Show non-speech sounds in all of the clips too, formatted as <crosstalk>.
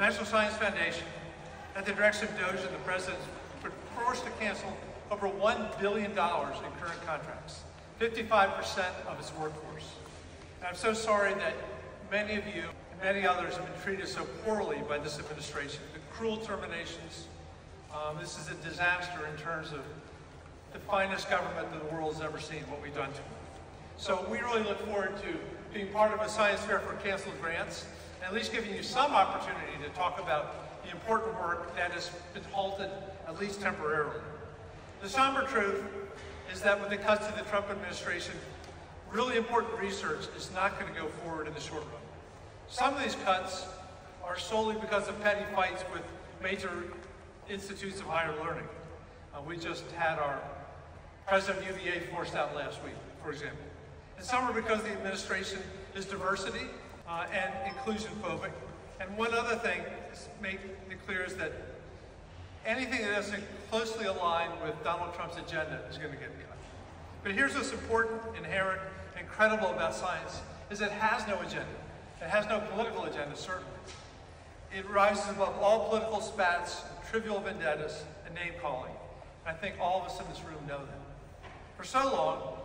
The National Science Foundation, at the direction of DOGE and the President, forced to cancel over $1 billion in current contracts, 55% of its workforce. And I'm so sorry that many of you and many others have been treated so poorly by this administration. The cruel terminations, um, this is a disaster in terms of the finest government that the world has ever seen, what we've done to them. So we really look forward to being part of a science fair for canceled grants, at least giving you some opportunity to talk about the important work that has been halted, at least temporarily. The somber truth is that with the cuts to the Trump administration, really important research is not going to go forward in the short run. Some of these cuts are solely because of petty fights with major institutes of higher learning. Uh, we just had our president of UVA forced out last week, for example. And some are because the administration is diversity uh, and inclusion phobic. And one other thing to make it clear is that anything that doesn't closely align with Donald Trump's agenda is going to get cut. But here's what's important, inherent, incredible about science, is it has no agenda. It has no political agenda, certainly. It rises above all political spats, trivial vendettas, and name-calling. I think all of us in this room know that. For so long,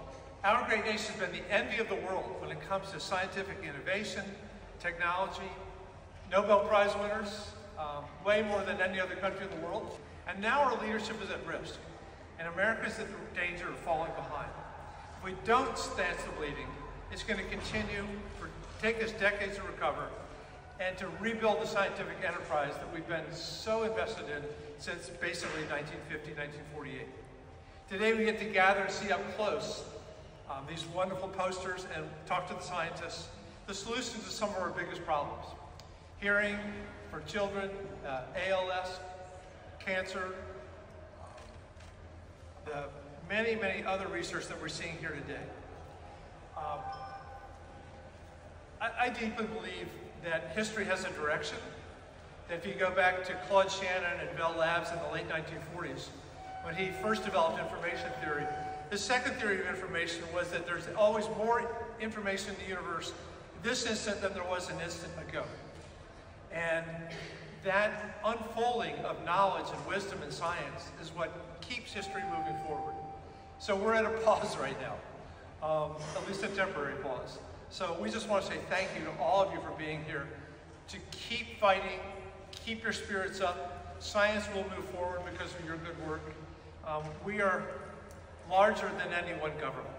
our great nation has been the envy of the world when it comes to scientific innovation, technology, Nobel Prize winners, um, way more than any other country in the world. And now our leadership is at risk, and America is in danger of falling behind. If we don't stand the bleeding, it's going to continue, for, take us decades to recover, and to rebuild the scientific enterprise that we've been so invested in since basically 1950, 1948. Today we get to gather and see up close um, these wonderful posters and talk to the scientists, the solutions to some of our biggest problems. Hearing for children, uh, ALS, cancer, the many, many other research that we're seeing here today. Um, I, I deeply believe that history has a direction. That if you go back to Claude Shannon and Bell Labs in the late 1940s, when he first developed information theory, his second theory of information was that there's always more information in the universe this instant than there was an instant ago. And that unfolding of knowledge and wisdom and science is what keeps history moving forward. So we're at a <laughs> pause right now, um, at least a temporary pause. So we just want to say thank you to all of you for being here, to keep fighting, keep your spirits up. Science will move forward because of your good work. Um, we are larger than any one government.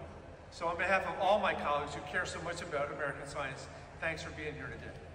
So on behalf of all my colleagues who care so much about American science, thanks for being here today.